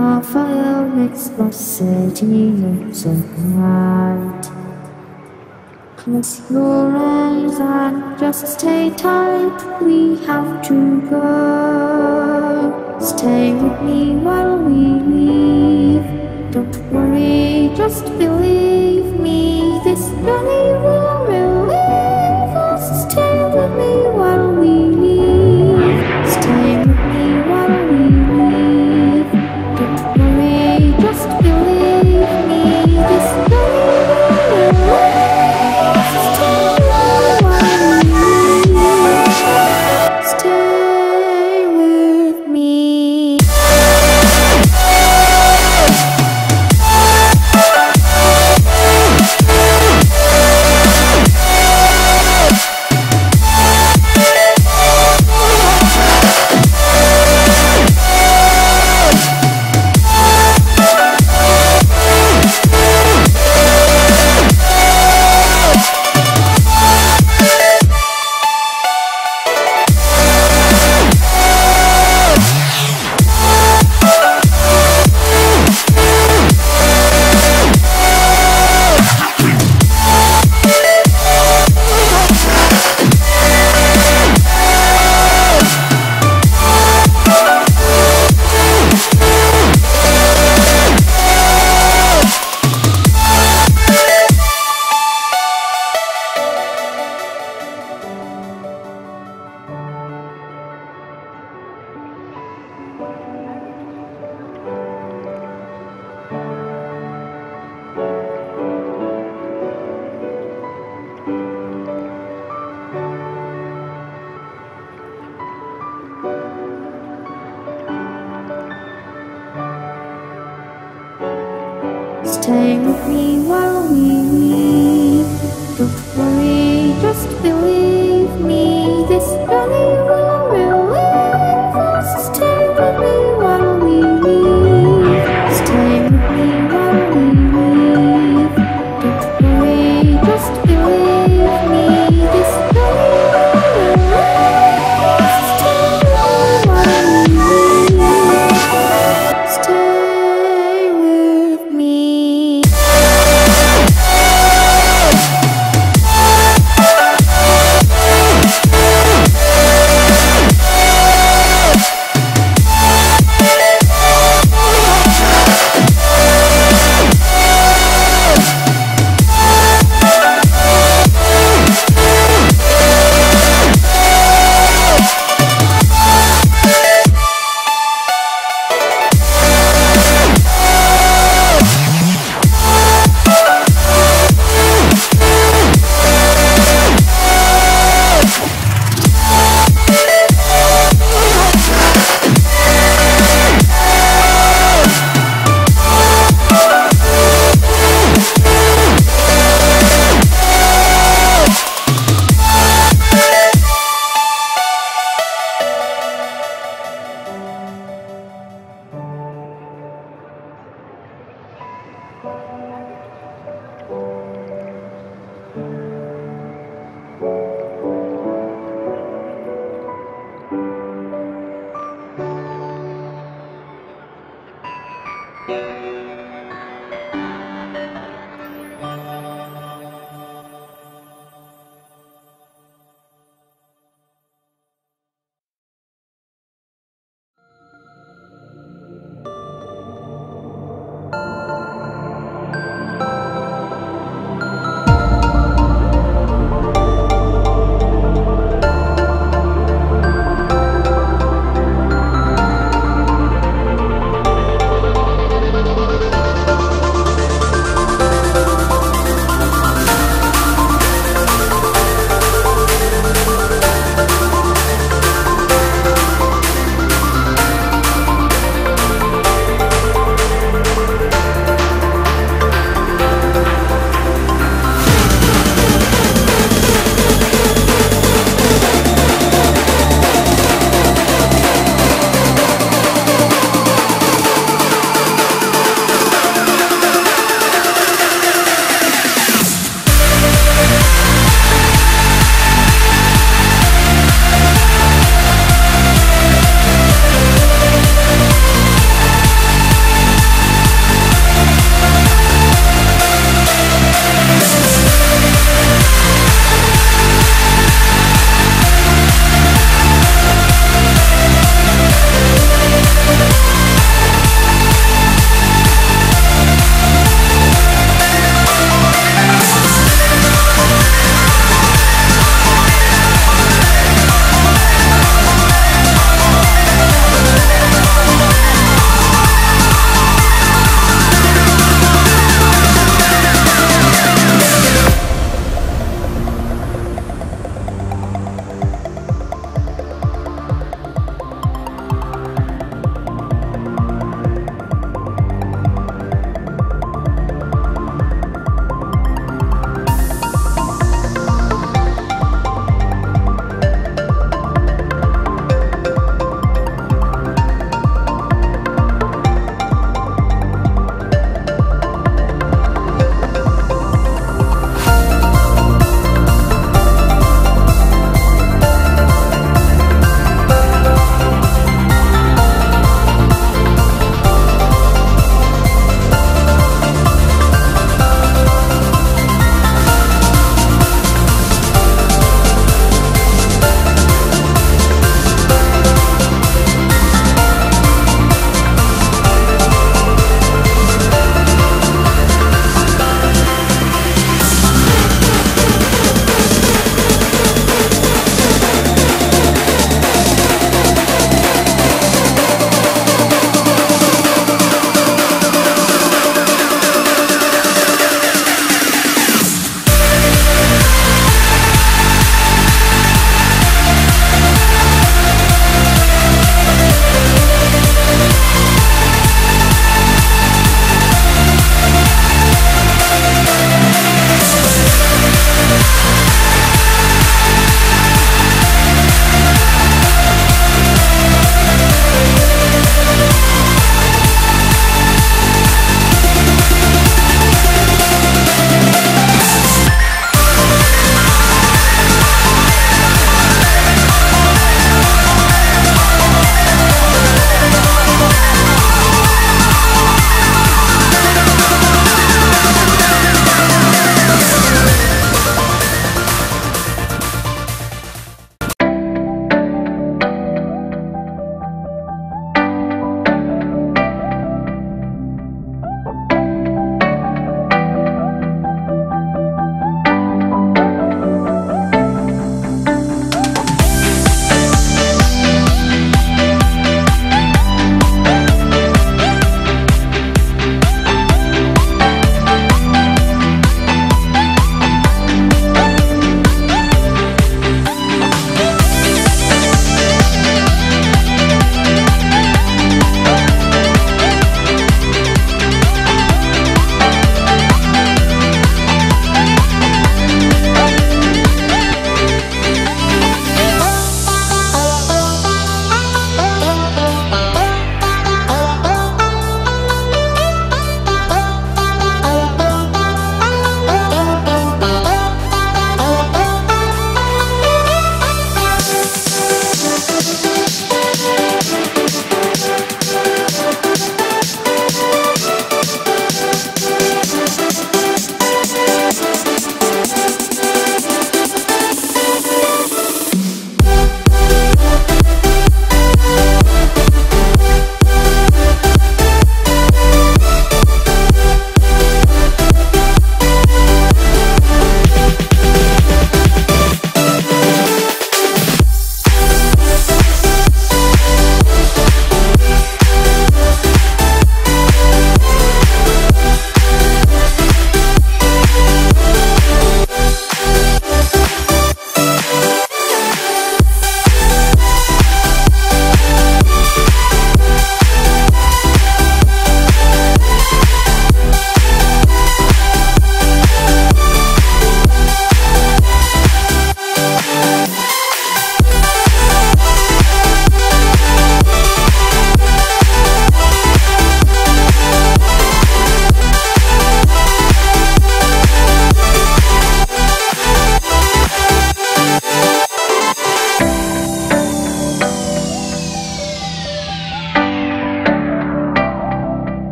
The fire makes the city look so bright. Close your eyes and just stay tight. We have to go. Stay with me while we leave. Don't worry, just believe me. This journey will